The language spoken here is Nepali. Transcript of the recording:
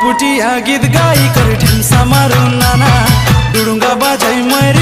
कोरापुटिया गीत गाई कर ढेमसा नाना डुडुङ्गा बजाई मैरी